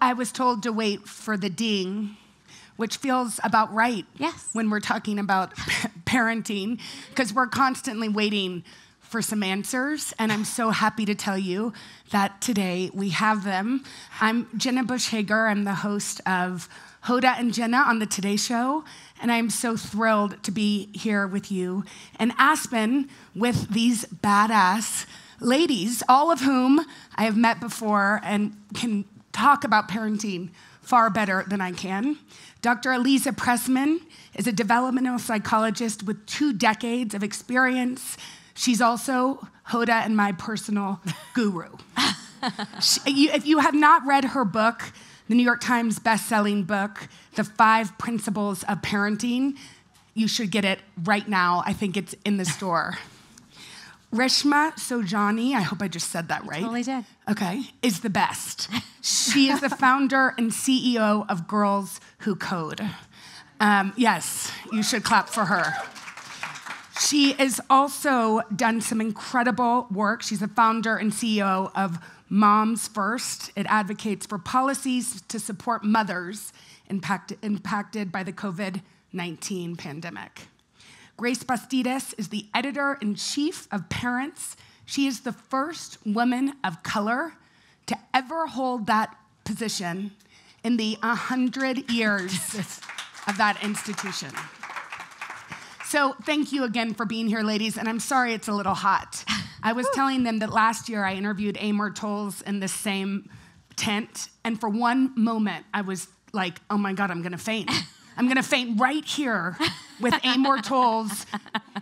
I was told to wait for the ding, which feels about right. Yes. When we're talking about parenting, because we're constantly waiting for some answers, and I'm so happy to tell you that today we have them. I'm Jenna Bush Hager. I'm the host of Hoda and Jenna on the Today Show, and I'm so thrilled to be here with you. And Aspen with these badass ladies, all of whom I have met before and can talk about parenting far better than I can. Dr. Aliza Pressman is a developmental psychologist with two decades of experience. She's also Hoda and my personal guru. she, you, if you have not read her book, the New York Times best-selling book, The Five Principles of Parenting, you should get it right now. I think it's in the store. Reshma Saujani, I hope I just said that right. Totally did. Okay, is the best. she is the founder and CEO of Girls Who Code. Um, yes, you should clap for her. She has also done some incredible work. She's the founder and CEO of Moms First. It advocates for policies to support mothers impact, impacted by the COVID 19 pandemic. Grace Bastidas is the editor in chief of Parents. She is the first woman of color to ever hold that position in the 100 years of that institution. So, thank you again for being here, ladies. And I'm sorry it's a little hot. I was telling them that last year I interviewed Amor Towles in the same tent. And for one moment, I was like, oh my God, I'm gonna faint. I'm gonna faint right here with Amor Towles,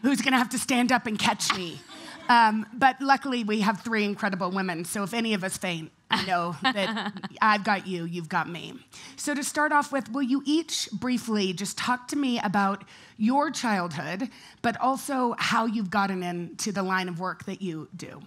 who's gonna have to stand up and catch me. Um, but luckily, we have three incredible women, so if any of us faint, I know that I've got you, you've got me. So, to start off with, will you each briefly just talk to me about your childhood, but also how you've gotten into the line of work that you do?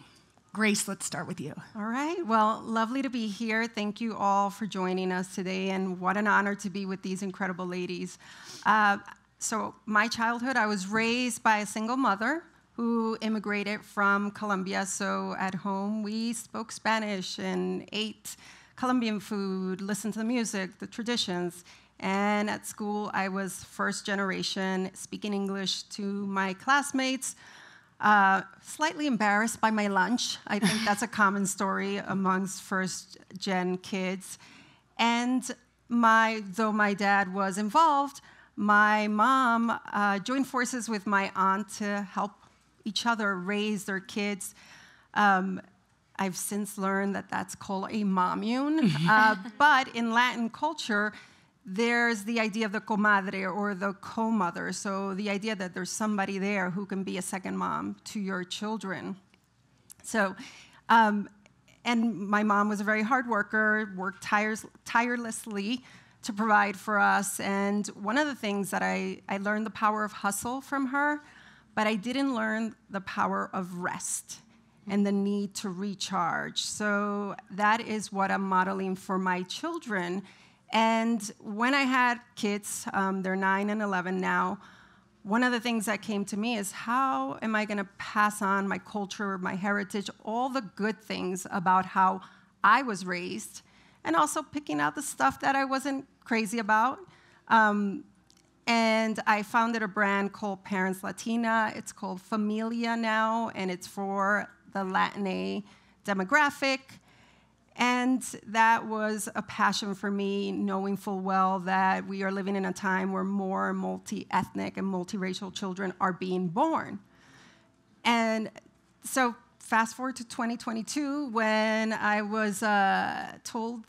Grace, let's start with you. All right. Well, lovely to be here. Thank you all for joining us today, and what an honor to be with these incredible ladies. Uh, so, my childhood, I was raised by a single mother who immigrated from Colombia. So, at home, we spoke Spanish and ate Colombian food, listened to the music, the traditions. And at school, I was first generation speaking English to my classmates uh, slightly embarrassed by my lunch. I think that's a common story amongst first gen kids. And my, though my dad was involved, my mom uh, joined forces with my aunt to help each other raise their kids. Um, I've since learned that that's called a mommune. uh, but in Latin culture, there's the idea of the comadre or the co-mother. So the idea that there's somebody there who can be a second mom to your children. So, um, and my mom was a very hard worker, worked tires, tirelessly to provide for us. And one of the things that I, I learned the power of hustle from her, but I didn't learn the power of rest and the need to recharge. So that is what I'm modeling for my children and when I had kids, um, they're 9 and 11 now, one of the things that came to me is how am I going to pass on my culture, my heritage, all the good things about how I was raised, and also picking out the stuff that I wasn't crazy about. Um, and I founded a brand called Parents Latina. It's called Familia now, and it's for the Latina demographic. And that was a passion for me, knowing full well that we are living in a time where more multi ethnic and multiracial children are being born. And so, fast forward to 2022, when I was uh, told,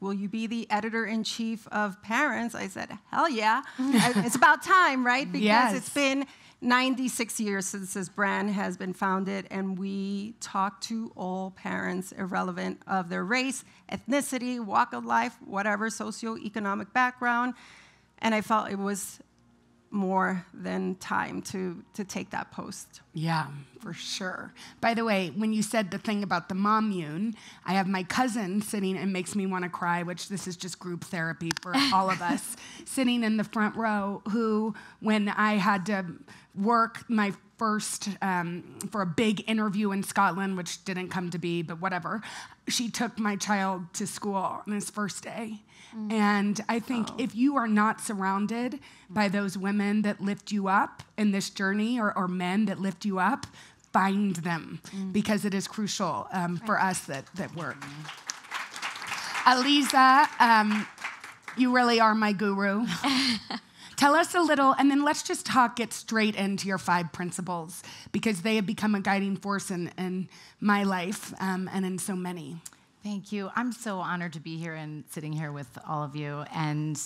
Will you be the editor in chief of Parents? I said, Hell yeah. it's about time, right? Because yes. it's been 96 years since this brand has been founded, and we talk to all parents, irrelevant of their race, ethnicity, walk of life, whatever socioeconomic background. And I felt it was more than time to, to take that post. Yeah, for sure. By the way, when you said the thing about the mommune, I have my cousin sitting and makes me want to cry, which this is just group therapy for all of us, sitting in the front row, who, when I had to work, my first, um, for a big interview in Scotland, which didn't come to be, but whatever, she took my child to school on his first day. Mm. And I think oh. if you are not surrounded by those women that lift you up in this journey or, or men that lift you up, find them mm. because it is crucial um, for us that, that work. Aliza, um, you really are my guru. Tell us a little, and then let's just talk get straight into your five principles because they have become a guiding force in, in my life um, and in so many. Thank you. I'm so honored to be here and sitting here with all of you. And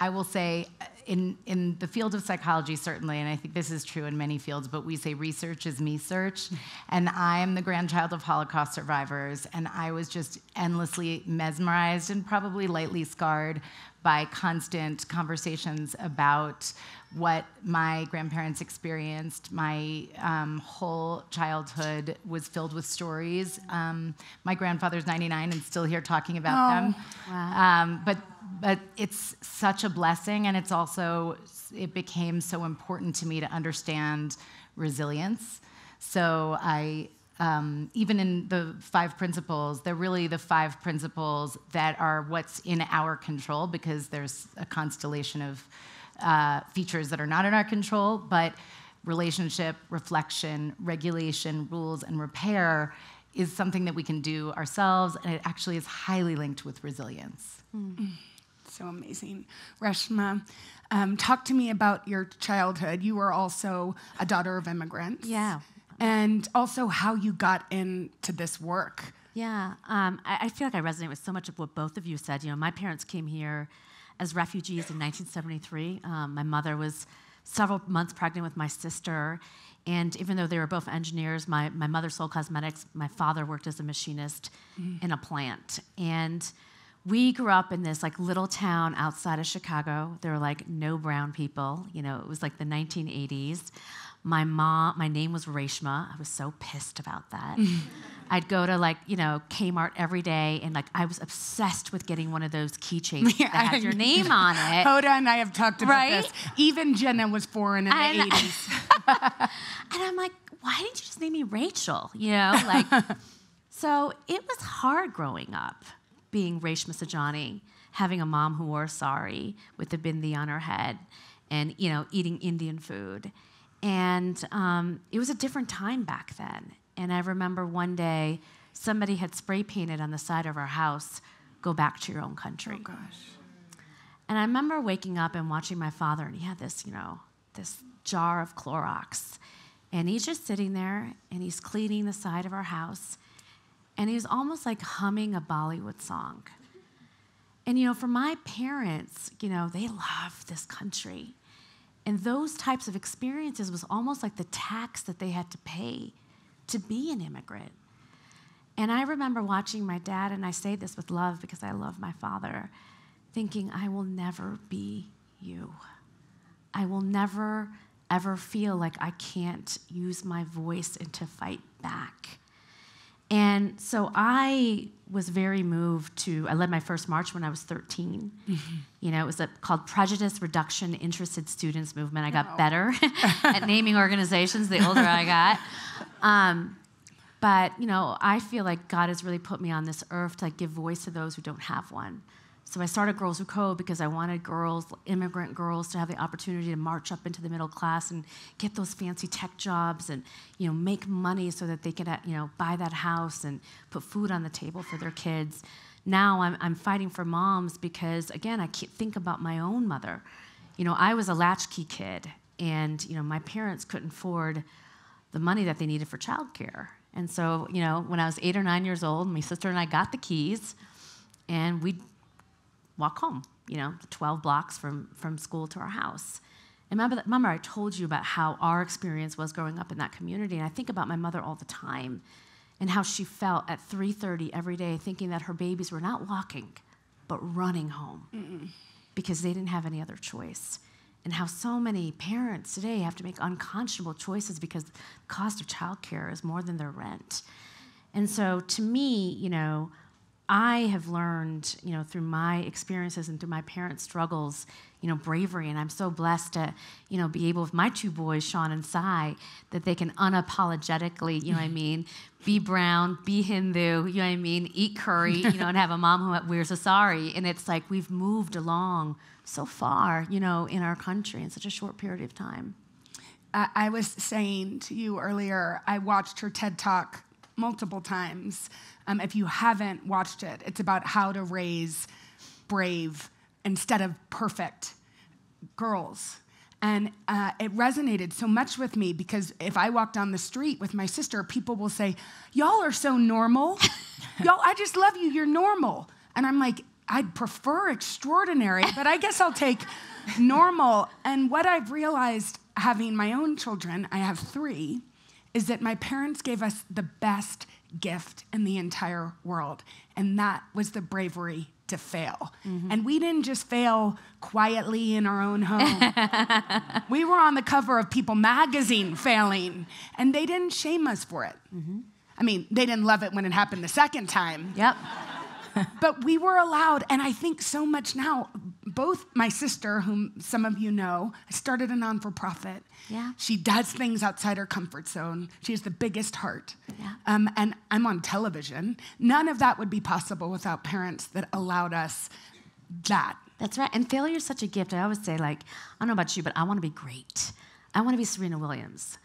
I will say, in, in the field of psychology, certainly, and I think this is true in many fields, but we say research is me search. And I am the grandchild of Holocaust survivors, and I was just endlessly mesmerized and probably lightly scarred by constant conversations about what my grandparents experienced. My um, whole childhood was filled with stories. Um, my grandfather's 99 and still here talking about oh, them. Wow. Um, but but it's such a blessing, and it's also it became so important to me to understand resilience. So I um, even in the five principles, they're really the five principles that are what's in our control because there's a constellation of uh, features that are not in our control, but relationship, reflection, regulation, rules, and repair is something that we can do ourselves, and it actually is highly linked with resilience. Mm. So amazing. Reshma, um, talk to me about your childhood. You were also a daughter of immigrants. Yeah and also how you got into this work. Yeah, um, I, I, feel like I resonate with so much of what both of you said. You know, my parents came here as refugees in 1973. Um, my mother was several months pregnant with my sister, and even though they were both engineers, my, my mother sold cosmetics, my father worked as a machinist mm. in a plant. And we grew up in this like little town outside of Chicago. There were like no brown people. You know, it was like the 1980s. My mom, my name was Reshma. I was so pissed about that. Mm. I'd go to like, you know, Kmart every day and like I was obsessed with getting one of those keychains yeah, that had your name on it. Hoda and I have talked about right? this. Even Jenna was foreign in and, the 80s. and I'm like, why didn't you just name me Rachel? You know, like so it was hard growing up being Reshma Saujani, having a mom who wore sari with a bindi on her head and, you know, eating Indian food. And um, it was a different time back then. And I remember one day somebody had spray painted on the side of our house, go back to your own country. Oh, gosh. And I remember waking up and watching my father, and he had this, you know, this jar of Clorox. And he's just sitting there and he's cleaning the side of our house. And he was almost like humming a Bollywood song. And, you know, for my parents, you know, they love this country. And those types of experiences was almost like the tax that they had to pay to be an immigrant. And I remember watching my dad, and I say this with love because I love my father, thinking, I will never be you. I will never, ever feel like I can't use my voice and to fight back. And so I was very moved to, I led my first march when I was 13. Mm-hmm. You know, it was a, called Prejudice Reduction Interested Students Movement. I got oh. better at naming organizations the older I got. Um, but, you know, I feel like God has really put me on this earth to like, give voice to those who don't have one. So I started Girls Who Code because I wanted girls, immigrant girls, to have the opportunity to march up into the middle class and get those fancy tech jobs and you know make money so that they could uh, you know buy that house and put food on the table for their kids. Now I'm, I'm fighting for moms because again I can't think about my own mother. You know I was a latchkey kid and you know my parents couldn't afford the money that they needed for childcare. And so you know when I was eight or nine years old, my sister and I got the keys and we walk home, you know, 12 blocks from, from school to our house. And remember, remember, I told you about how our experience was growing up in that community, and I think about my mother all the time and how she felt at 3.30 every day thinking that her babies were not walking, but running home Mm-mm. because they didn't have any other choice. And how so many parents today have to make unconscionable choices because the cost of childcare is more than their rent. And so to me, you know, I have learned, you know, through my experiences and through my parents' struggles, you know, bravery. And I'm so blessed to, you know, be able with my two boys, Shaan and Sai, that they can unapologetically, you know what I mean, be brown, be Hindu, you know what I mean, eat curry, you know, and have a mom who wears a sari. And it's like we've moved along so far, you know, in our country in such a short period of time. I was saying to you earlier, I watched her TED Talk multiple times. Um, if you haven't watched it, it's about how to raise brave instead of perfect girls. And uh, it resonated so much with me because if I walk down the street with my sister, people will say, Y'all are so normal. Y'all, I just love you. You're normal. And I'm like, I'd prefer extraordinary, but I guess I'll take normal. And what I've realized having my own children, I have three, is that my parents gave us the best gift in the entire world, and that was the bravery to fail. Mm-hmm. And we didn't just fail quietly in our own home. we were on the cover of People magazine failing, and they didn't shame us for it. Mm-hmm. I mean, they didn't love it when it happened the second time. Yep. but we were allowed, and I think so much now. Both my sister, whom some of you know, started a non for profit. Yeah. She does things outside her comfort zone. She has the biggest heart. Yeah. Um, and I'm on television. None of that would be possible without parents that allowed us that. That's right. And failure is such a gift. I always say, like, I don't know about you, but I want to be great. I want to be Serena Williams.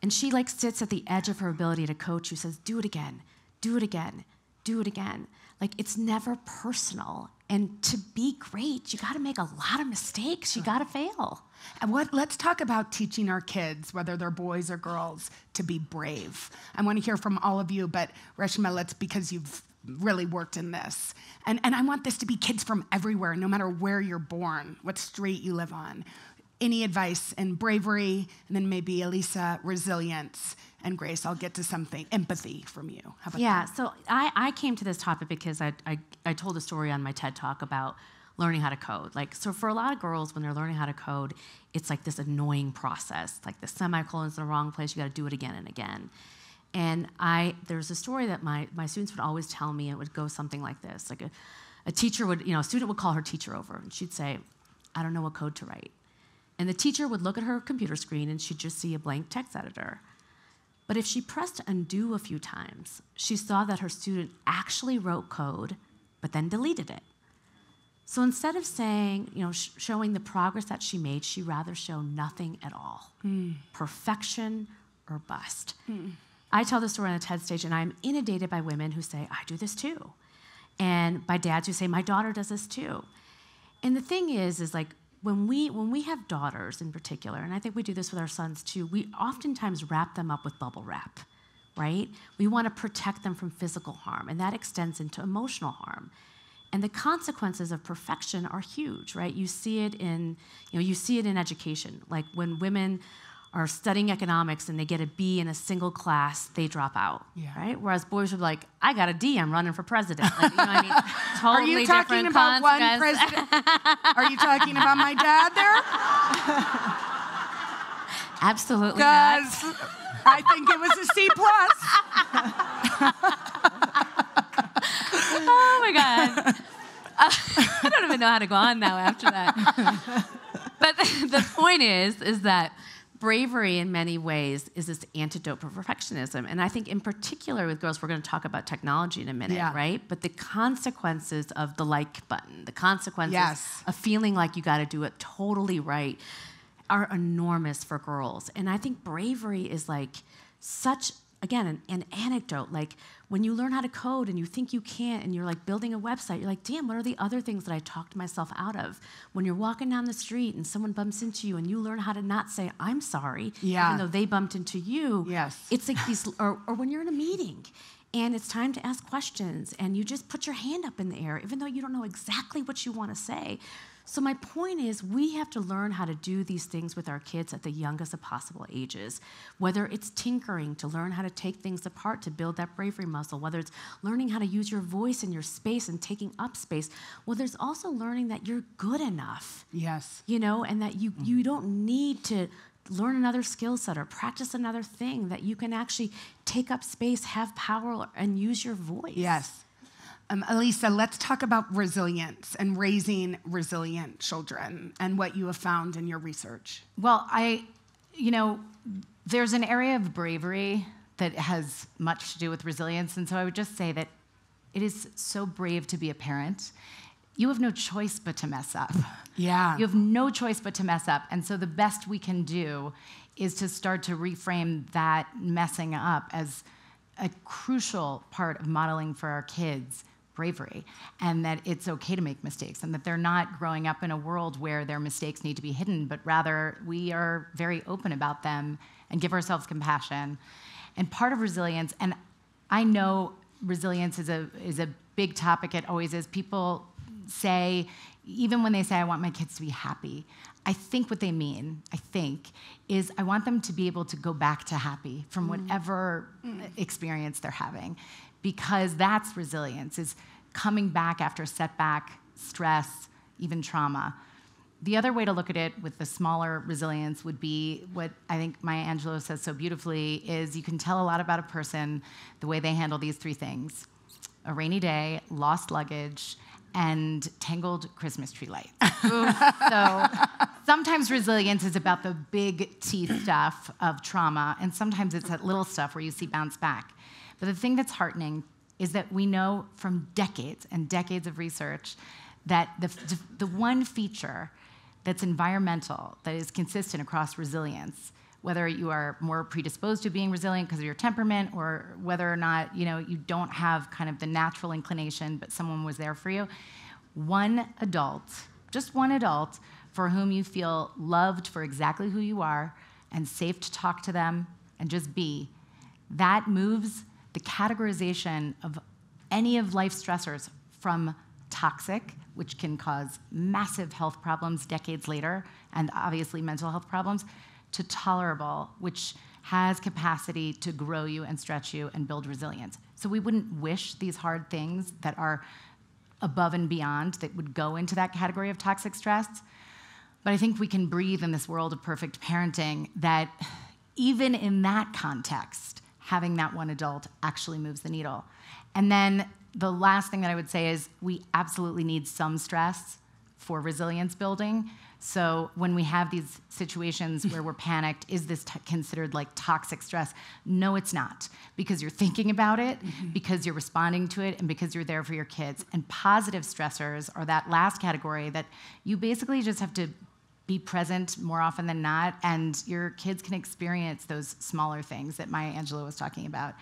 And she like sits at the edge of her ability to coach who says, do it again, do it again, do it again. Like it's never personal. And to be great, you got to make a lot of mistakes. You got to fail. And what let's talk about teaching our kids, whether they're boys or girls, to be brave. I want to hear from all of you, but Reshma, let's because you've really worked in this. And, and I want this to be kids from everywhere, no matter where you're born, what street you live on. Any advice and bravery, and then maybe Aliza, resilience, and Grace, I'll get to something, empathy from you. yeah, that? so I, I came to this topic because I, I, I told a story on my TED Talk about learning how to code. Like, so for a lot of girls, when they're learning how to code, it's like this annoying process. Like the semicolon's in the wrong place, you gotta do it again and again. And I, there's a story that my, my students would always tell me, and it would go something like this. Like a, a teacher would, you know, a student would call her teacher over, and she'd say, I don't know what code to write. And the teacher would look at her computer screen, and she'd just see a blank text editor. But if she pressed undo a few times, she saw that her student actually wrote code, but then deleted it. So instead of saying, you know, sh- showing the progress that she made, she rather show nothing at all. Mm. Perfection or bust. Mm. I tell this story on a TED stage, and I'm inundated by women who say, I do this too. And by dads who say, my daughter does this too. And the thing is, is like when we when we have daughters in particular, and I think we do this with our sons too, we oftentimes wrap them up with bubble wrap, right? We want to protect them from physical harm, and that extends into emotional harm. And the consequences of perfection are huge, right? You see it in, you know, you see it in education. Like when women are studying economics and they get a B in a single class, they drop out, yeah. right? Whereas boys are like, I got a D, I'm running for president. Like, you know I mean? Totally are you talking about one president? are you talking about my dad there? Absolutely not. I think it was a C plus. oh my God. Uh, I don't even know how to go on now after that. but the, the point is, is that bravery in many ways is this antidote for perfectionism. And I think in particular with girls, we're going to talk about technology in a minute, yeah. right? But the consequences of the like button, the consequences yes. of feeling like you got to do it totally right are enormous for girls. And I think bravery is like such again an, an, anecdote like when you learn how to code and you think you can't and you're like building a website you're like damn what are the other things that i talked myself out of when you're walking down the street and someone bumps into you and you learn how to not say i'm sorry yeah. even though they bumped into you yes it's like these or, or when you're in a meeting and it's time to ask questions and you just put your hand up in the air even though you don't know exactly what you want to say so, my point is, we have to learn how to do these things with our kids at the youngest of possible ages. Whether it's tinkering to learn how to take things apart to build that bravery muscle, whether it's learning how to use your voice and your space and taking up space, well, there's also learning that you're good enough. Yes. You know, and that you, you mm-hmm. don't need to learn another skill set or practice another thing, that you can actually take up space, have power, and use your voice. Yes. Um, Aliza, let's talk about resilience and raising resilient children and what you have found in your research. Well, I, you know, there's an area of bravery that has much to do with resilience. And so I would just say that it is so brave to be a parent. You have no choice but to mess up. Yeah. You have no choice but to mess up. And so the best we can do is to start to reframe that messing up as a crucial part of modeling for our kids bravery and that it's okay to make mistakes and that they're not growing up in a world where their mistakes need to be hidden, but rather we are very open about them and give ourselves compassion. And part of resilience, and I know resilience is a, is a big topic, it always is. People say, even when they say, I want my kids to be happy, I think what they mean, I think, is I want them to be able to go back to happy from mm. whatever mm. experience they're having. Because that's resilience, is coming back after setback, stress, even trauma. The other way to look at it with the smaller resilience would be what I think Maya Angelou says so beautifully is you can tell a lot about a person the way they handle these three things. A rainy day, lost luggage, and tangled Christmas tree lights. so sometimes resilience is about the big T stuff of trauma, and sometimes it's that little stuff where you see bounce back. But the thing that's heartening is that we know from decades and decades of research that the, the one feature that's environmental, that is consistent across resilience, whether you are more predisposed to being resilient because of your temperament or whether or not you know you don't have kind of the natural inclination but someone was there for you one adult just one adult for whom you feel loved for exactly who you are and safe to talk to them and just be that moves the categorization of any of life stressors from toxic which can cause massive health problems decades later, and obviously mental health problems, to tolerable, which has capacity to grow you and stretch you and build resilience. So we wouldn't wish these hard things that are above and beyond that would go into that category of toxic stress. But I think we can breathe in this world of perfect parenting that even in that context, having that one adult actually moves the needle. And then the last thing that I would say is we absolutely need some stress for resilience building. So when we have these situations where we're panicked, is this considered like toxic stress? No, it's not, because you're thinking about it, mm-hmm. because you're responding to it, and because you're there for your kids. And positive stressors are that last category that you basically just have to be present more often than not, and your kids can experience those smaller things that Maya Angelou was talking about.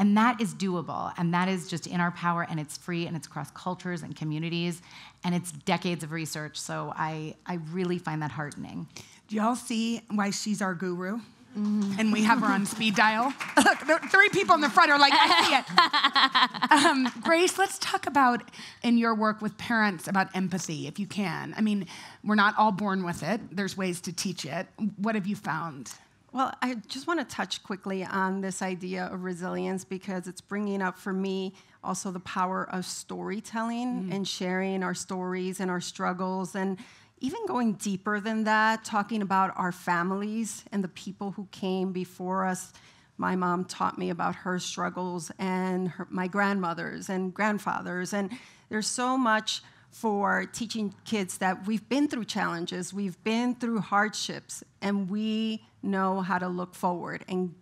And that is doable, and that is just in our power, and it's free, and it's across cultures and communities, and it's decades of research. So I, I really find that heartening. Do y'all see why she's our guru? Mm-hmm. And we have her on speed dial. Look, three people in the front are like, I see it. um, Grace, let's talk about in your work with parents about empathy, if you can. I mean, we're not all born with it, there's ways to teach it. What have you found? Well, I just want to touch quickly on this idea of resilience because it's bringing up for me also the power of storytelling mm. and sharing our stories and our struggles and even going deeper than that, talking about our families and the people who came before us. My mom taught me about her struggles and her, my grandmothers and grandfathers. And there's so much for teaching kids that we've been through challenges, we've been through hardships, and we know how to look forward and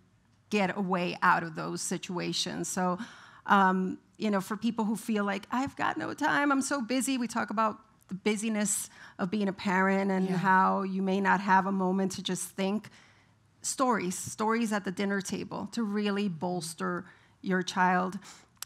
get a way out of those situations. So, um, you know, for people who feel like, I've got no time, I'm so busy, we talk about the busyness of being a parent and yeah. how you may not have a moment to just think. Stories, stories at the dinner table to really bolster your child.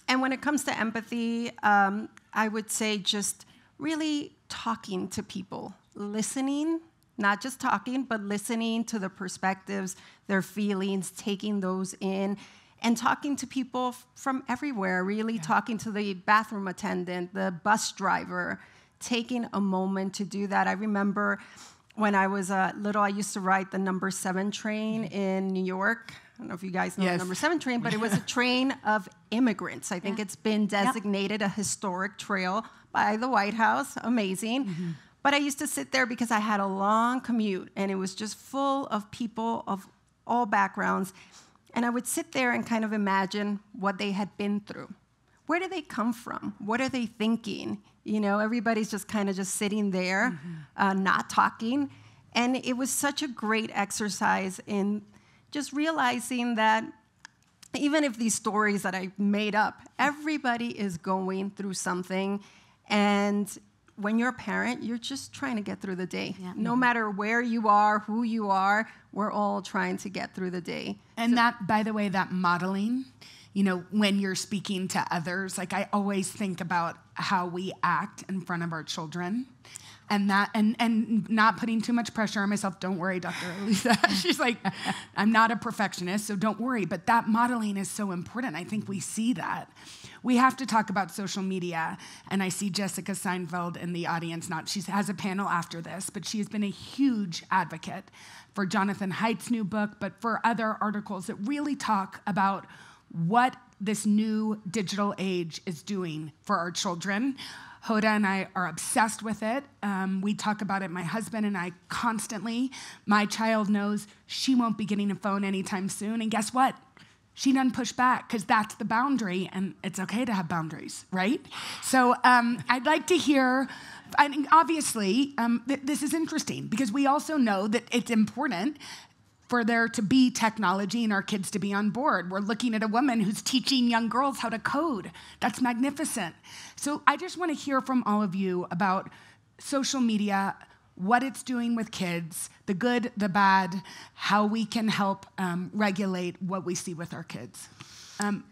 And when it comes to empathy, um, I would say just really talking to people, listening, not just talking, but listening to the perspectives, their feelings, taking those in, and talking to people from everywhere, really yeah. talking to the bathroom attendant, the bus driver, taking a moment to do that. I remember when I was uh, little, I used to ride the number seven train mm-hmm. in New York. I don't know if you guys know yes. the number seven train, but it was a train of immigrants. I think yeah. it's been designated yep. a historic trail by the White House. Amazing. Mm-hmm. But I used to sit there because I had a long commute and it was just full of people of all backgrounds. And I would sit there and kind of imagine what they had been through, where do they come from? What are they thinking? You know, everybody's just kind of just sitting there, mm-hmm. uh, not talking. And it was such a great exercise in just realizing that even if these stories that I made up, everybody is going through something. And when you're a parent, you're just trying to get through the day. Yeah. No matter where you are, who you are, we're all trying to get through the day. And so, that, by the way, that modeling, you know, when you're speaking to others, like I always think about how we act in front of our children and that and and not putting too much pressure on myself. Don't worry dr aliza. She's like i'm not a perfectionist so don't worry. But that modeling is so important. I think we see that. We have to talk about social media and i see jessica seinfeld in the audience not she has a panel after this but she has been a huge advocate for jonathan haidt's new book but for other articles that really talk about what this new digital age is doing for our children Hoda and I are obsessed with it. Um, we talk about it, my husband and I, constantly. My child knows she won't be getting a phone anytime soon. And guess what? She doesn't push back because that's the boundary, and it's okay to have boundaries, right? So um, I'd like to hear. I mean, obviously, um, th- this is interesting because we also know that it's important for there to be technology and our kids to be on board. We're looking at a woman who's teaching young girls how to code. That's magnificent. So I just want to hear from all of you about social media, what it's doing with kids, the good, the bad, how we can help um, regulate what we see with our kids. Um,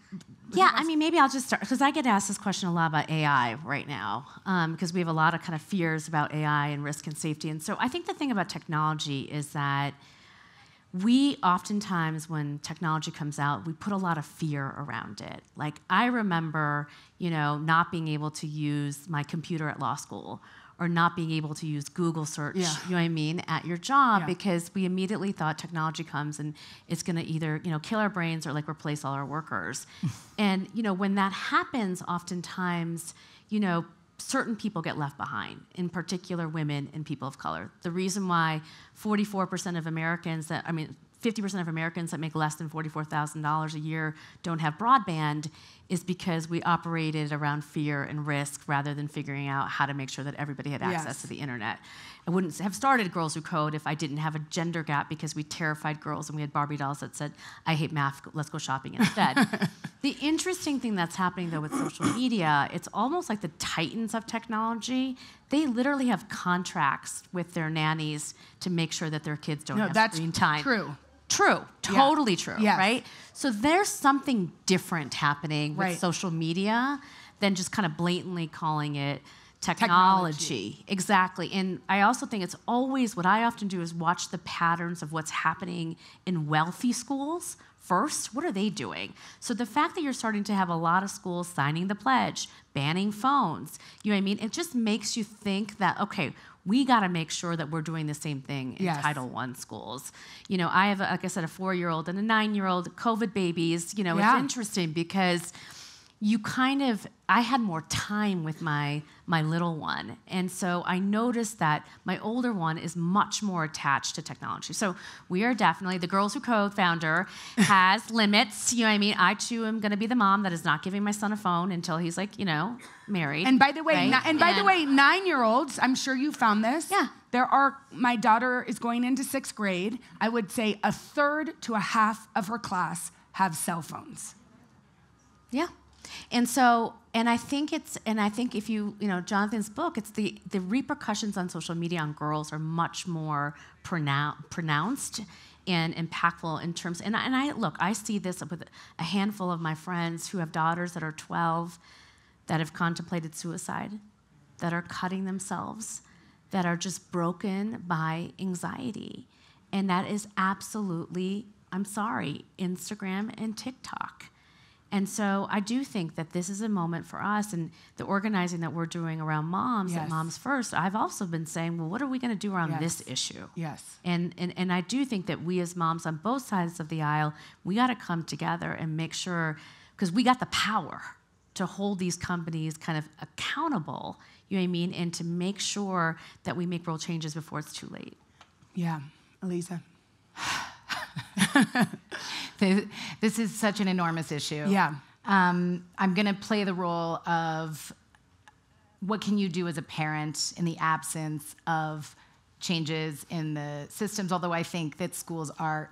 yeah, I mean, maybe I'll just start because I get asked this question a lot about AI right now because um, we have a lot of kind of fears about AI and risk and safety. And so I think the thing about technology is that we oftentimes when technology comes out we put a lot of fear around it like i remember you know not being able to use my computer at law school or not being able to use google search yeah. you know what i mean at your job yeah. because we immediately thought technology comes and it's going to either you know kill our brains or like replace all our workers and you know when that happens oftentimes you know certain people get left behind, in particular women and people of color. The reason why 44% of Americans that, I mean, 50% of Americans that make less than $44,000 a year don't have broadband is because we operated around fear and risk rather than figuring out how to make sure that everybody had access yes. to the internet. I wouldn't have started Girls Who Code if I didn't have a gender gap because we terrified girls and we had Barbie dolls that said, I hate math, let's go shopping instead. the interesting thing that's happening though with social media, it's almost like the titans of technology. They literally have contracts with their nannies to make sure that their kids don't no, have that's screen time. True. True, totally yeah. true, yes. right? So there's something different happening with right. social media than just kind of blatantly calling it technology. technology. Exactly. And I also think it's always what I often do is watch the patterns of what's happening in wealthy schools first. What are they doing? So the fact that you're starting to have a lot of schools signing the pledge, banning phones, you know what I mean? It just makes you think that, okay, we got to make sure that we're doing the same thing in yes. Title I schools. You know, I have, a, like I said, a four-year-old and a nine-year-old. COVID babies. You know, yeah. it's interesting because you kind of i had more time with my my little one. And so i noticed that my older one is much more attached to technology. So we are definitely the Girls Who Code founder has limits. You know what i mean? I too am going to be the mom that is not giving my son a phone until he's like you know married and by the way right? and by and, the way nine year olds i'm sure you found this. Yeah. There are my daughter is going into sixth grade. I would say a third to a half of her class have cell phones. Yeah and so, and I think it's, and I think if you, you know, Jonathan's book, it's the, the repercussions on social media on girls are much more pronou- pronounced and impactful in terms, and I, and I, look, I see this with a handful of my friends who have daughters that are 12 that have contemplated suicide, that are cutting themselves, that are just broken by anxiety. And that is absolutely, I'm sorry, Instagram and TikTok. And so I do think that this is a moment for us and the organizing that we're doing around moms yes. at Moms First. I've also been saying, well, what are we going to do around yes. this issue? Yes. And, and and I do think that we as moms on both sides of the aisle, we got to come together and make sure because we got the power to hold these companies kind of accountable, you know what I mean, and to make sure that we make real changes before it's too late. Yeah. Aliza. this is such an enormous issue. Yeah. um, I'm going to play the role of what can you do as a parent in the absence of changes in the systems, although I think that schools are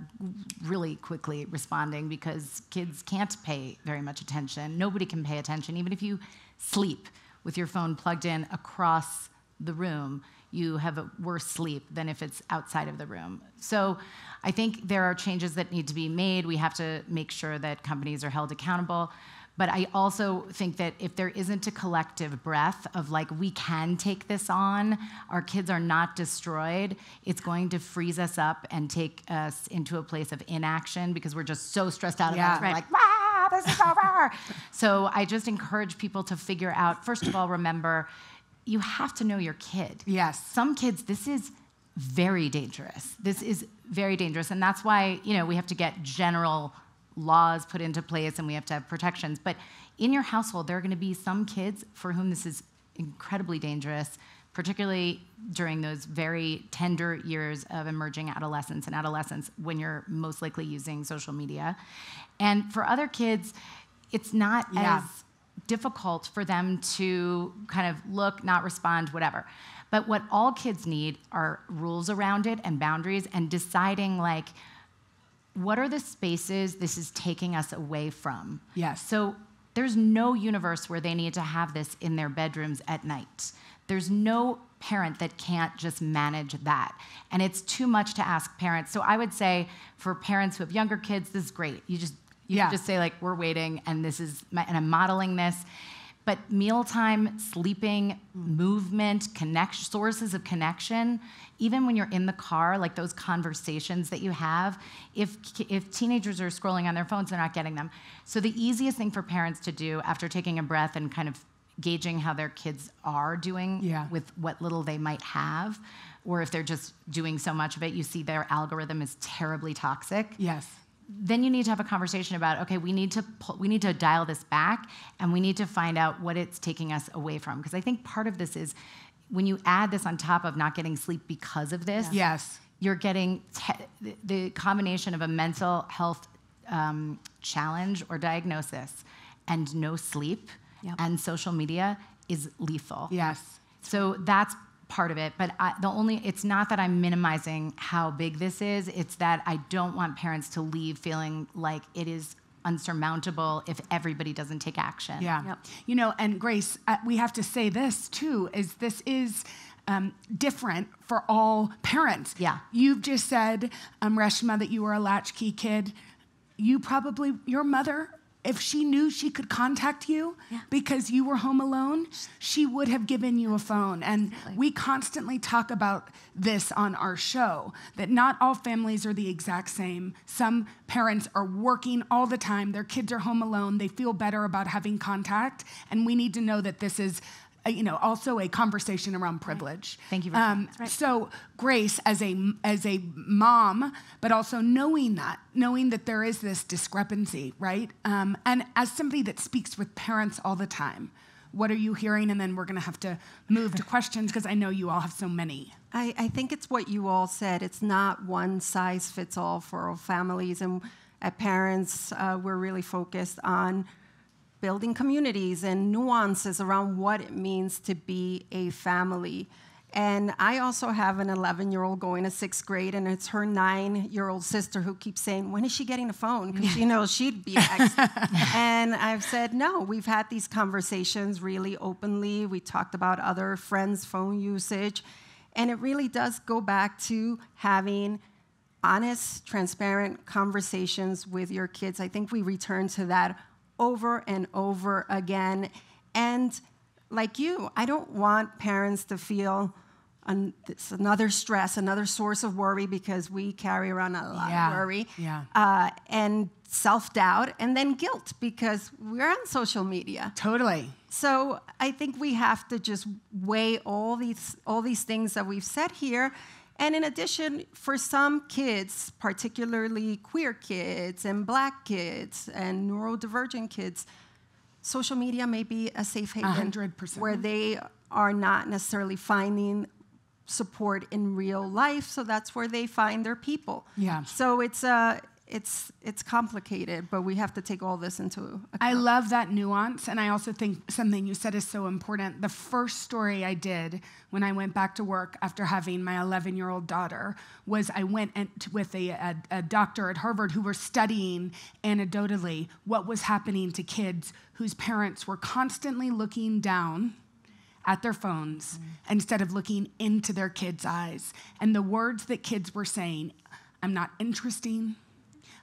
really quickly responding because kids can't pay very much attention. Nobody can pay attention. Even if you sleep with your phone plugged in across the room, you have a worse sleep than if it's outside of the room. So I think there are changes that need to be made. We have to make sure that companies are held accountable. But I also think that if there isn't a collective breath of like, we can take this on, our kids are not destroyed, it's going to freeze us up and take us into a place of inaction because we're just so stressed out Yeah. about it. Right. like, ah, this is over. so I just encourage people to figure out, first of all, remember, you have to know your kid. Yes. Some kids, this is very dangerous. This is very dangerous. And that's why, you know, we have to get general laws put into place and we have to have protections. But in your household, there are going to be some kids for whom this is incredibly dangerous, particularly during those very tender years of emerging adolescence and adolescence when you're most likely using social media. And for other kids, it's not Yeah. as difficult for them to kind of look, not respond, whatever. But what all kids need are rules around it and boundaries and deciding like what are the spaces this is taking us away from. Yes. So there's no universe where they need to have this in their bedrooms at night. There's no parent that can't just manage that. And it's too much to ask parents. So I would say for parents who have younger kids, this is great. You just you Yeah. can just say like we're waiting and this is my, and I'm modeling this. But mealtime, sleeping, movement, connection, sources of connection, even when you're in the car, like those conversations that you have, if, if teenagers are scrolling on their phones, they're not getting them. So the easiest thing for parents to do after taking a breath and kind of gauging how their kids are doing Yeah. with what little they might have, or if they're just doing so much of it, you see their algorithm is terribly toxic Yes. Then you need to have a conversation about okay we need to pull, we need to dial this back and we need to find out what it's taking us away from because i think part of this is when you add this on top of not getting sleep because of this Yes. you're getting the combination of a mental health um, challenge or diagnosis and no sleep Yep. and social media is lethal Yes. so that's part of it. But I, the only, it's not that I'm minimizing how big this is, it's that I don't want parents to leave feeling like it is unsurmountable if everybody doesn't take action. Yeah. Yep. You know, and Grace, uh, we have to say this too: is this is. Um, different for all parents. Yeah. You've just said, um, Reshma, that you were a latchkey kid. You probably, your mother, if she knew she could contact you Yeah. because you were home alone, she would have given you a phone. And we constantly talk about this on our show that not all families are the exact same. Some parents are working all the time, their kids are home alone, they feel better about having contact. And we need to know that this is. Uh, You know, also a conversation around privilege. Thank you for Um, So, Grace, as a as a mom, but also knowing that, knowing that there is this discrepancy, right? Um, and as somebody that speaks with parents all the time, what are you hearing? And then we're going to have to move to questions because I know you all have so many. I, I think it's what you all said. It's not one size fits all for all families. And at parents, uh, we're really focused on building communities and nuances around what it means to be a family. And I also have an 11 year old going to sixth grade, and it's her nine year old sister who keeps saying, When is she getting a phone? Because she knows she'd be next. and I've said, No, we've had these conversations really openly. We talked about other friends' phone usage. And it really does go back to having honest, transparent conversations with your kids. I think we return to that over and over again. And like you, I don't want parents to feel an, this another stress, another source of worry because we carry around a lot Yeah, of worry. yeah. Uh, and self doubt and then guilt because we're on social media. Totally. So I think we have to just weigh all these all these things that we've said here. And in addition, for some kids, particularly queer kids and black kids and neurodivergent kids, social media may be a safe haven hundred percent. where they are not necessarily finding support in real life. So that's where they find their people. Yeah. So it's a it's it's complicated, but we have to take all this into account. I love that nuance, and I also think something you said is so important. The first story I did when I went back to work after having my 11 year old daughter was I went with a, a, a doctor at Harvard who were studying anecdotally what was happening to kids whose parents were constantly looking down at their phones mm. instead of looking into their kids' eyes. And the words that kids were saying, I'm not interesting,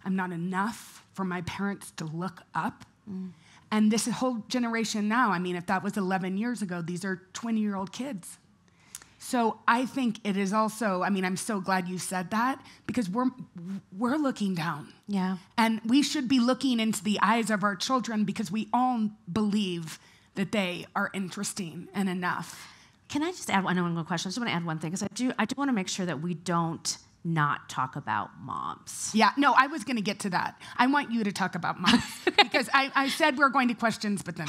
I'm not enough for my parents to look up. Mm. And this whole generation now, I mean, if that was 11 years ago, these are 20 year old kids. So I think it is also, I mean, I'm so glad you said that because we're, we're looking down. Yeah. And we should be looking into the eyes of our children because we all believe that they are interesting and enough. Can I just add one, one question? I just want to add one thing because I do, I do want to make sure that we don't not talk about moms. Yeah, no, I was going to get to that. I want you to talk about moms because I, I said we are going to questions, but then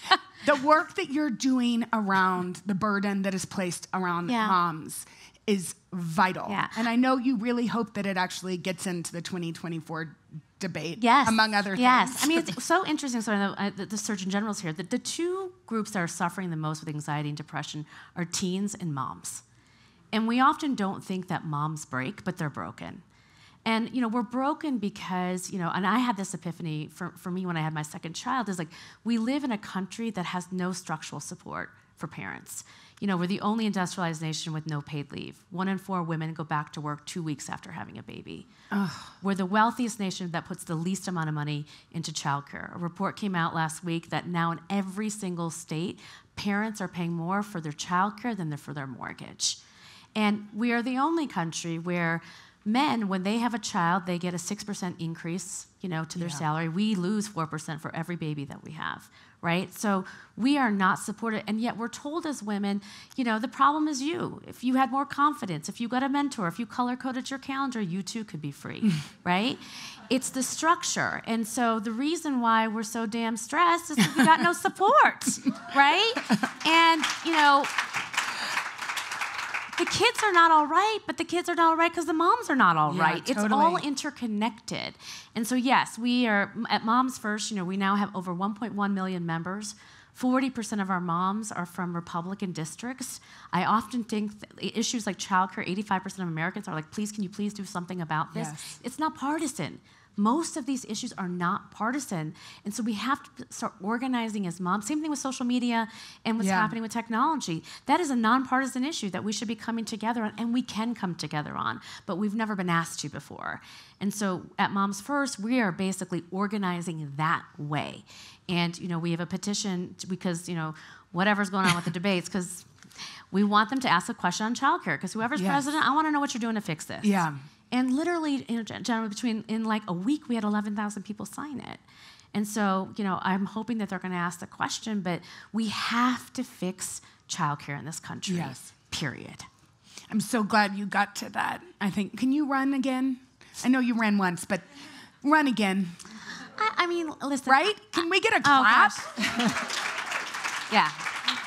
the work that you're doing around the burden that is placed around yeah. moms is vital. Yeah. And I know you really hope that it actually gets into the 2024 debate, yes. among other things. Yes. I mean, it's so interesting. So, the, uh, the, the Surgeon General's here. The, the two groups that are suffering the most with anxiety and depression are teens and moms. And we often don't think that moms break, but they're broken. And you know, we're broken because, you know, and I had this epiphany for, for me when I had my second child, is like we live in a country that has no structural support for parents. You know, we're the only industrialized nation with no paid leave. One in four women go back to work two weeks after having a baby. Ugh. We're the wealthiest nation that puts the least amount of money into childcare. A report came out last week that now in every single state, parents are paying more for their childcare than they're for their mortgage. And we are the only country where men, when they have a child, they get a 6% increase, you know, to their yeah. salary. We lose 4% for every baby that we have, right? So we are not supported. And yet we're told as women, you know, the problem is you. If you had more confidence, if you got a mentor, if you color coded your calendar, you too could be free, right? It's the structure. And so the reason why we're so damn stressed is because we got no support, right? And, you know, the kids are not all right, but the kids are not all right because the moms are not all yeah, right. Totally. It's all interconnected. And so, yes, we are at Moms First, you know, we now have over 1.1 million members. 40% of our moms are from Republican districts. I often think issues like childcare, 85% of Americans are like, please, can you please do something about this? Yes. It's not partisan. Most of these issues are not partisan. And so we have to start organizing as moms. Same thing with social media and what's yeah. happening with technology. That is a nonpartisan issue that we should be coming together on, and we can come together on, but we've never been asked to before. And so at Moms First, we are basically organizing that way. And, you know, we have a petition because, you know, whatever's going on with the debates, because we want them to ask a question on childcare, because whoever's yes. president, I want to know what you're doing to fix this. Yeah. And literally, you know, generally between in like a week, we had 11,000 people sign it. And so, you know, I'm hoping that they're going to ask the question, but we have to fix childcare in this country. Yes. Period. I'm so glad you got to that. I think. Can you run again? I know you ran once, but run again. I, I mean, listen. Right? Can we get a oh, clap? Oh, yeah.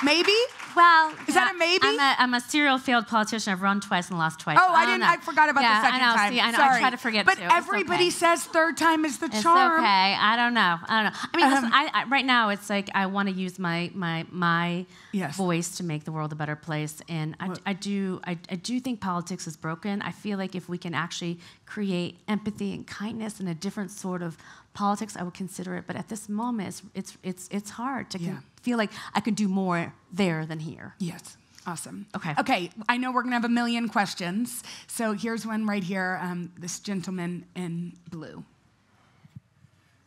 Maybe? Well, is yeah, that a maybe? I'm a, I'm a serial failed politician. I've run twice and lost twice. Oh, I, I didn't. Know. I forgot about yeah, the second I know, time. See, I know. Sorry. I try to forget but too. everybody okay. says third time is the it's charm. okay. I don't know. I don't know. I mean, um, listen. I, I, right now, it's like I want to use my my my yes. voice to make the world a better place, and I, I do I, I do think politics is broken. I feel like if we can actually create empathy and kindness and a different sort of politics, I would consider it. But at this moment, it's it's it's, it's hard to yeah. feel like I could do more there than here. Yes. Awesome. Okay. Okay. I know we're going to have a million questions. So here's one right here. Um, this gentleman in blue.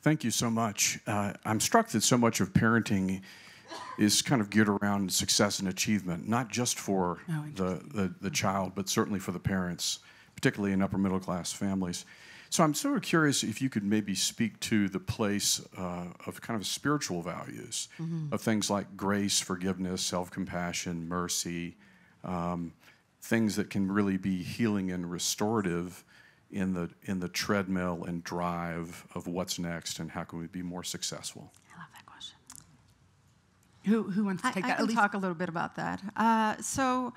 Thank you so much. Uh, I'm struck that so much of parenting is kind of geared around success and achievement, not just for oh, the, the, the child, but certainly for the parents, particularly in upper middle class families. So I'm sort of curious if you could maybe speak to the place uh, of kind of spiritual values mm-hmm. of things like grace, forgiveness, self-compassion, mercy, um, things that can really be healing and restorative in the in the treadmill and drive of what's next and how can we be more successful. I love that question. Who who wants to take I, that? I can talk a little bit about that. Uh, so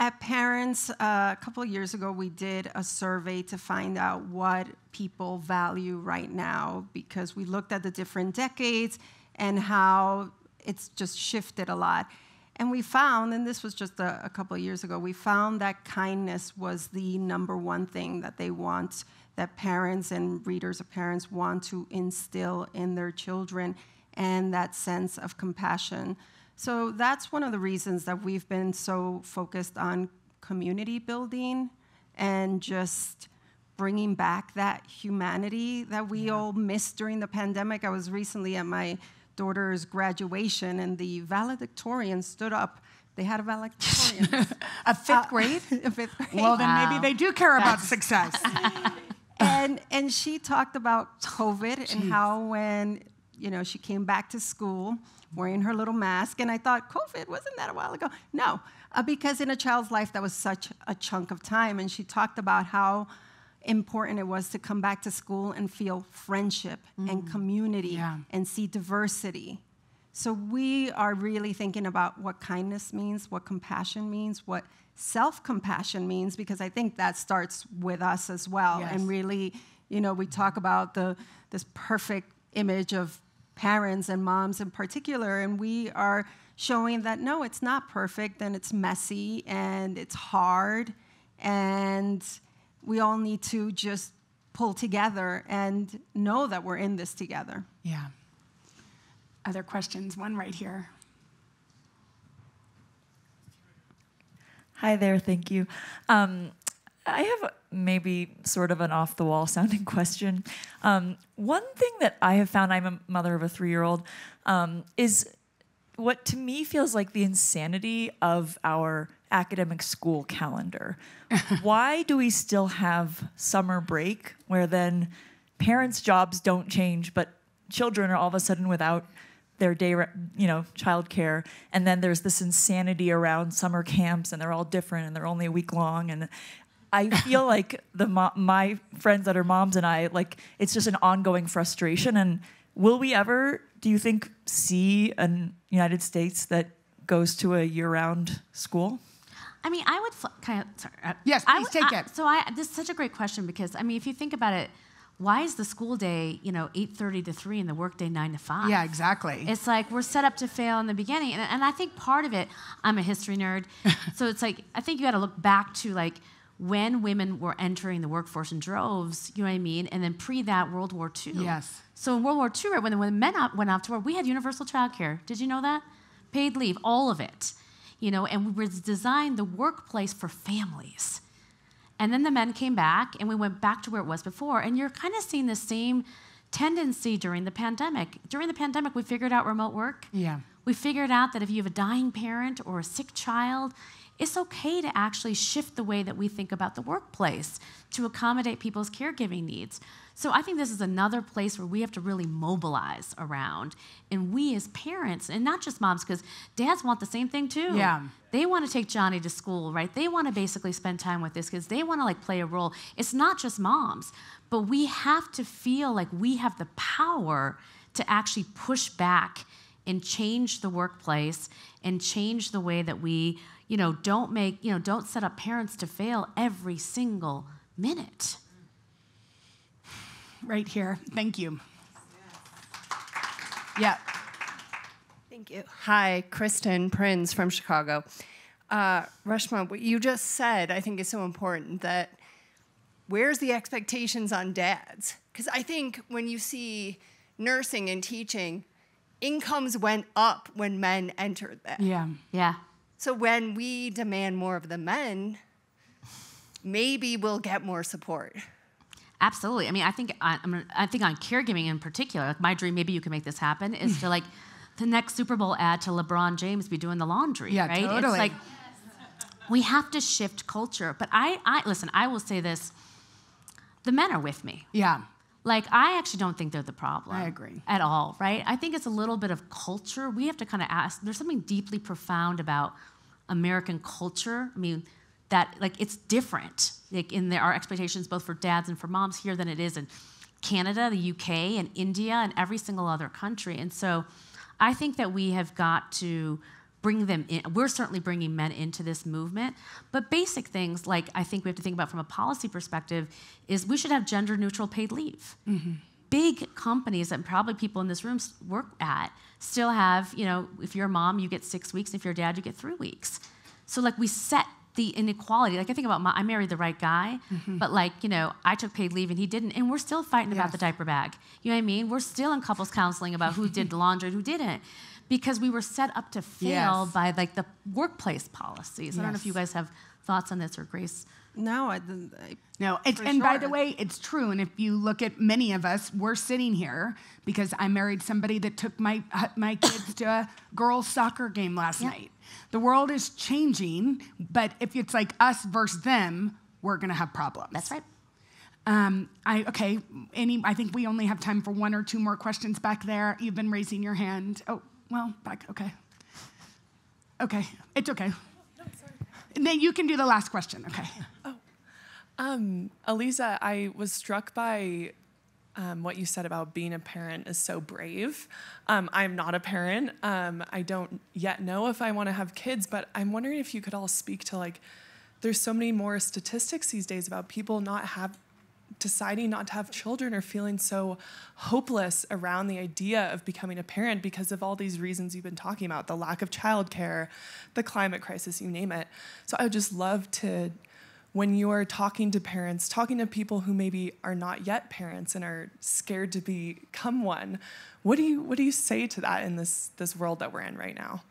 At Parents, uh, a couple years ago, we did a survey to find out what people value right now because we looked at the different decades and how it's just shifted a lot. And we found, and this was just a, a couple years ago, we found that kindness was the number one thing that they want, that parents and readers of parents want to instill in their children, and that sense of compassion. So that's one of the reasons that we've been so focused on community building and just bringing back that humanity that we yeah. all missed during the pandemic. I was recently at my daughter's graduation, and the valedictorian stood up. They had a valedictorian. a fifth uh, grade? a fifth grade. Well, then wow. maybe they do care about success. and and she talked about COVID Jeez. and how when you know she came back to school wearing her little mask. And I thought, COVID, wasn't that a while ago? No, uh, because in a child's life, that was such a chunk of time. And she talked about how important it was to come back to school and feel friendship mm. and community yeah. and see diversity. So we are really thinking about what kindness means, what compassion means, what self-compassion means, because I think that starts with us as well. Yes. And really, you know, we talk about the this perfect image of parents and moms in particular, and we are showing that no, it's not perfect and it's messy and it's hard, and we all need to just pull together and know that we're in this together. Yeah. Other questions? One right here. Hi there, thank you. Um, I have maybe sort of an off the wall sounding question. Um, one thing that I have found, I'm a mother of a three year old, um, is what to me feels like the insanity of our academic school calendar. Why do we still have summer break where then parents' jobs don't change, but children are all of a sudden without their day, you know, childcare, and then there's this insanity around summer camps, and they're all different, and they're only a week long, and I feel like the mo- my friends that are moms and I like it's just an ongoing frustration. And will we ever, do you think, see a United States that goes to a year-round school? I mean, I would fl- kind of. Sorry, uh, yes, please would, take I, it. So I, this is such a great question because I mean, if you think about it, why is the school day, you know, 8:30 to 3 and the workday 9 to 5? Yeah, exactly. It's like we're set up to fail in the beginning. And, and I think part of it, I'm a history nerd, so it's like I think you got to look back to like when women were entering the workforce in droves, you know what I mean? And then pre that, World War II. Yes. So in World War II, right, when the men went off to war, we had universal child care. Did you know that? Paid leave, all of it. You know, and we were designed the workplace for families. And then the men came back and we went back to where it was before. And you're kind of seeing the same tendency during the pandemic. During the pandemic, we figured out remote work. Yeah. We figured out that if you have a dying parent or a sick child, it's okay to actually shift the way that we think about the workplace to accommodate people's caregiving needs. So I think this is another place where we have to really mobilize around. And we as parents, and not just moms, because dads want the same thing too. Yeah. They want to take Johnny to school, right? They want to basically spend time with this because they want to like play a role. It's not just moms, but we have to feel like we have the power to actually push back and change the workplace and change the way that we you know, don't make, you know, don't set up parents to fail every single minute. Right here. Thank you. Yeah. Thank you. Hi, Kristen Prinz from Chicago. Uh, Reshma, what you just said, I think is so important that where's the expectations on dads? Because I think when you see nursing and teaching, incomes went up when men entered that. Yeah. Yeah. So when we demand more of the men, maybe we'll get more support. Absolutely. I mean, I think I, I think on caregiving in particular, like my dream, maybe you can make this happen, is to like the next Super Bowl ad to LeBron James be doing the laundry. Yeah, right? totally. It's like we have to shift culture. But I, I listen. I will say this: the men are with me. Yeah. Like I actually don't think they're the problem. I agree at all. Right? I think it's a little bit of culture. We have to kind of ask. There's something deeply profound about American culture. I mean, that like it's different like in our expectations both for dads and for moms here than it is in Canada, the UK, and India, and every single other country. And so, I think that we have got to bring them in. We're certainly bringing men into this movement, but basic things like I think we have to think about from a policy perspective is we should have gender neutral paid leave. Mm-hmm. Big companies and probably people in this room work at still have, you know, if you're a mom, you get six weeks. If you're a dad, you get three weeks. So like we set the inequality. Like I think about my, I married the right guy, mm-hmm. but like you know, I took paid leave and he didn't, and we're still fighting yes. about the diaper bag. You know what I mean? We're still in couples counseling about who did the laundry and who didn't because we were set up to fail yes. by like the workplace policies. Yes. I don't know if you guys have thoughts on this or Grace. No, I, I no. and sure. by the way, it's true. And if you look at many of us, we're sitting here because I married somebody that took my my kids to a girls' soccer game last yep. night. The world is changing, but if it's like us versus them, we're going to have problems. That's right. Um, I okay. Any? I think we only have time for one or two more questions back there. You've been raising your hand. Oh, well, back, okay. Okay, it's okay. Then you can do the last question, okay. Oh. Um, I was struck by um, what you said about being a parent is so brave. Um, I'm not a parent. Um, I don't yet know if I want to have kids, but I'm wondering if you could all speak to like, there's so many more statistics these days about people not have deciding not to have children or feeling so hopeless around the idea of becoming a parent because of all these reasons you've been talking about the lack of childcare, the climate crisis, you name it. So I would just love to, when you're talking to parents, talking to people who maybe are not yet parents and are scared to become one, what do you, what do you say to that in this, this world that we're in right now?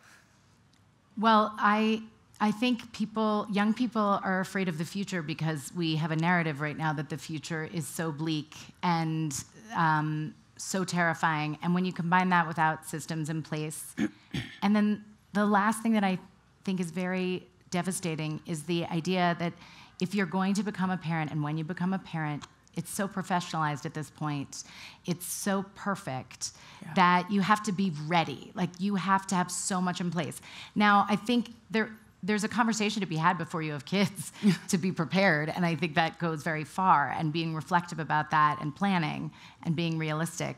Well, I I think people, young people, are afraid of the future because we have a narrative right now that the future is so bleak and um, so terrifying. And when you combine that without systems in place, and then the last thing that I think is very devastating is the idea that if you're going to become a parent, and when you become a parent, it's so professionalized at this point. It's so perfect yeah. that you have to be ready. Like you have to have so much in place. Now, I think there there's a conversation to be had before you have kids to be prepared and i think that goes very far and being reflective about that and planning and being realistic.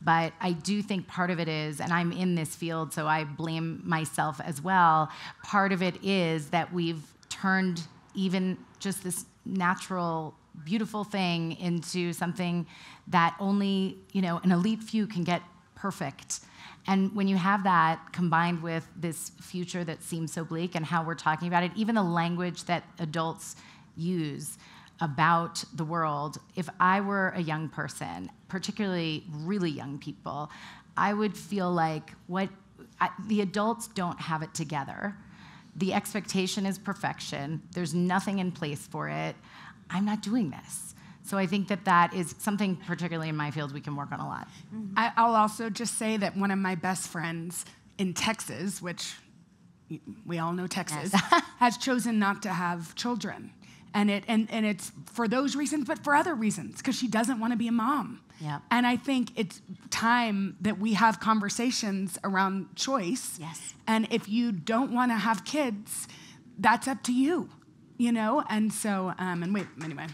But i do think part of it is and i'm in this field so i blame myself as well part of it is that we've turned even just this natural beautiful thing into something that only you know an elite few can get perfect and when you have that combined with this future that seems so bleak and how we're talking about it, even the language that adults use about the world, if I were a young person, particularly really young people, I would feel like what I, the adults don't have it together. The expectation is perfection. There's nothing in place for it. I'm not doing this. So I think that that is something, particularly in my field, we can work on a lot. Mm-hmm. I, I'll also just say that one of my best friends in Texas, which we all know Texas, yes. has chosen not to have children. And, it, and, and it's for those reasons, but for other reasons, because she doesn't want to be a mom. Yeah. And I think it's time that we have conversations around choice. Yes. And if you don't want to have kids, that's up to you you know? And so, um, and wait, anyway,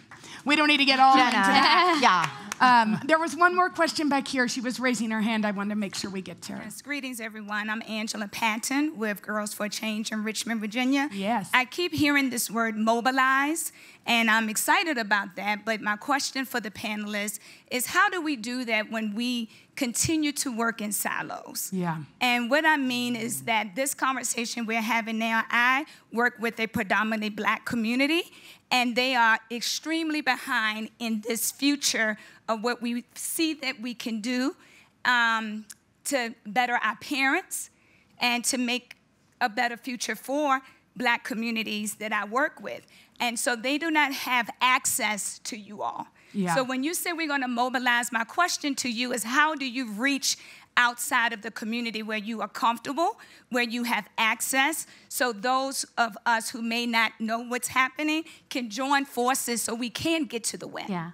we don't need to get all Jenna. into that. yeah. Um, there was one more question back here. She was raising her hand. I wanted to make sure we get to her. Yes, greetings, everyone. I'm Angela Patton with Girls for Change in Richmond, Virginia. Yes. I keep hearing this word mobilize, and I'm excited about that. But my question for the panelists is how do we do that when we continue to work in silos? Yeah. And what I mean is that this conversation we're having now, I work with a predominantly black community, and they are extremely behind in this future of what we see that we can do um, to better our parents and to make a better future for black communities that I work with. And so they do not have access to you all. Yeah. So when you say we're going to mobilize, my question to you is how do you reach outside of the community where you are comfortable, where you have access, so those of us who may not know what's happening can join forces so we can get to the win. Yeah.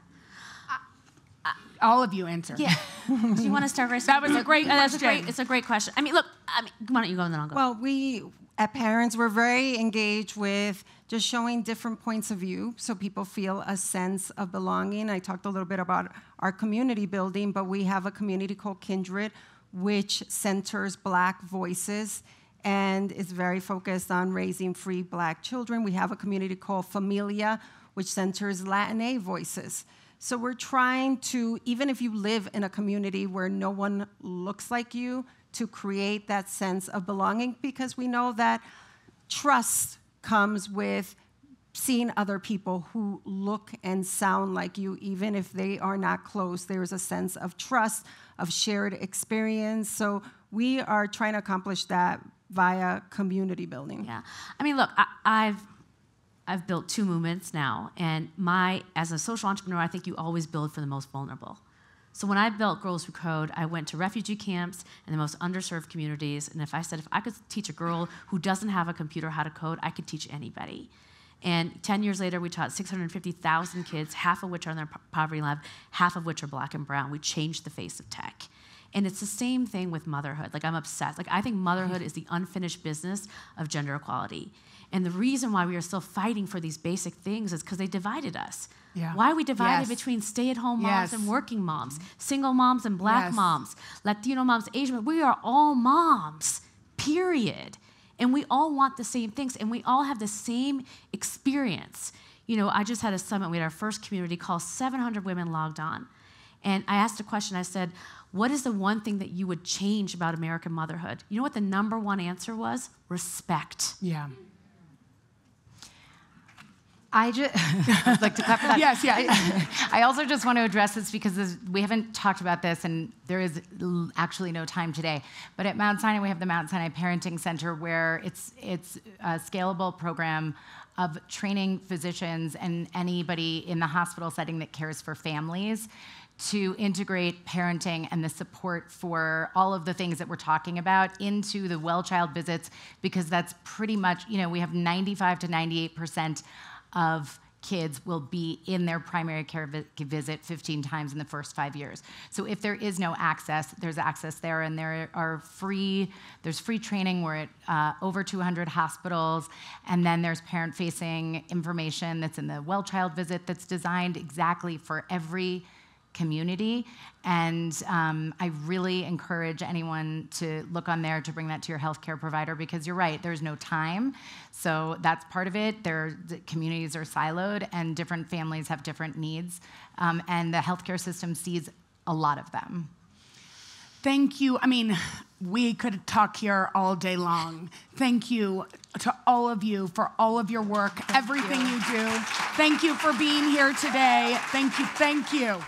All of you answer. Yeah. Do you want to start first? That was a great uh, question. That's a great, it's a great question. I mean, look, I mean, why don't you go and then I'll go. Well, we, at Parents, we're very engaged with just showing different points of view so people feel a sense of belonging. I talked a little bit about our community building, but we have a community called Kindred, which centers Black voices and is very focused on raising free black children. We have a community called Familia, which centers Latina voices. So we're trying to, even if you live in a community where no one looks like you, to create that sense of belonging because we know that trust comes with seeing other people who look and sound like you, even if they are not close. There's a sense of trust, of shared experience. So we are trying to accomplish that via community building. Yeah. I mean, look, I, have I've built two movements now, and my as a social entrepreneur, I think you always build for the most vulnerable. So when I built Girls Who Code, I went to refugee camps and the most underserved communities. And if I said if I could teach a girl who doesn't have a computer how to code, I could teach anybody. And 10 years later, we taught 650,000 kids, half of which are in their poverty lab, half of which are black and brown. We changed the face of tech. And it's the same thing with motherhood. Like, I'm obsessed. Like, I think motherhood is the unfinished business of gender equality. And the reason why we are still fighting for these basic things is because they divided us. Yeah. Why are we divided yes. between stay at home moms yes. and working moms, single moms and black yes. moms, Latino moms, Asian moms? We are all moms, period. And we all want the same things and we all have the same experience. You know, I just had a summit, we had our first community call, 700 women logged on. And I asked a question, I said, What is the one thing that you would change about American motherhood? You know what the number one answer was? Respect. Yeah. I just like to clap for that. yes, yeah. I, I, also just want to address this because this, we haven't talked about this, and there is actually no time today. But at Mount Sinai, we have the Mount Sinai Parenting Center, where it's it's a scalable program of training physicians and anybody in the hospital setting that cares for families to integrate parenting and the support for all of the things that we're talking about into the well child visits because that's pretty much, you know, we have 95 to 98% of kids will be in their primary care vi- visit 15 times in the first five years. So if there is no access, there's access there, and there are free. There's free training. We're at uh, over 200 hospitals, and then there's parent-facing information that's in the well child visit that's designed exactly for every community. And um, I really encourage anyone to look on there to bring that to your healthcare provider because you're right, there's no time. So that's part of it. Their the communities are siloed and different families have different needs. Um, and the healthcare system sees a lot of them. Thank you. I mean, we could talk here all day long. Thank you to all of you for all of your work, everything you. you do. Thank you for being here today. Thank you. Thank you.